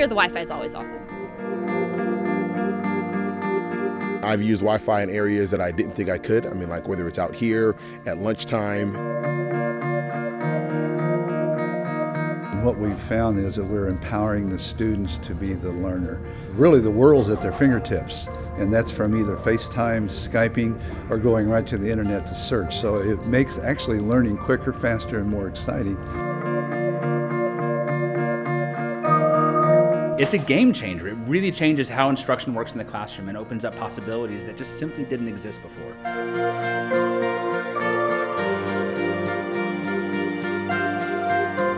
here, the Wi-Fi is always awesome. I've used Wi-Fi in areas that I didn't think I could. I mean, like whether it's out here at lunchtime. What we've found is that we're empowering the students to be the learner. Really, the world's at their fingertips, and that's from either FaceTime, Skyping, or going right to the internet to search. So it makes actually learning quicker, faster, and more exciting. It's a game changer. It really changes how instruction works in the classroom and opens up possibilities that just simply didn't exist before.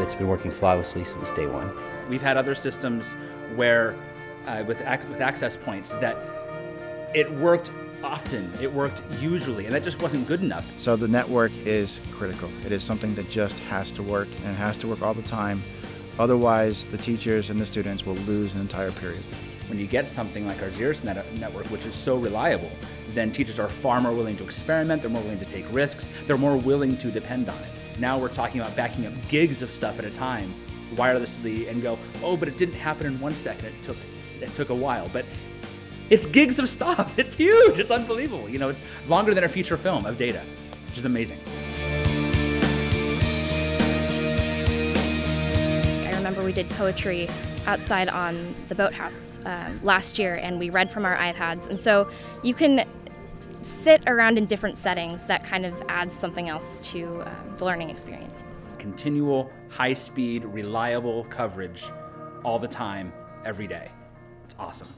It's been working flawlessly since day one. We've had other systems where, uh, with, ac with access points, that it worked often, it worked usually, and that just wasn't good enough. So the network is critical. It is something that just has to work and it has to work all the time Otherwise, the teachers and the students will lose an entire period. When you get something like our Xirrus net network, which is so reliable, then teachers are far more willing to experiment, they're more willing to take risks, they're more willing to depend on it. Now we're talking about backing up gigs of stuff at a time wirelessly and go, oh, but it didn't happen in one second, it took, it took a while. But it's gigs of stuff, it's huge, it's unbelievable. You know, it's longer than a feature film of data, which is amazing. Remember we did poetry outside on the boathouse um, last year and we read from our iPads. And so you can sit around in different settings that kind of adds something else to um, the learning experience. Continual, high speed, reliable coverage all the time, every day. It's awesome.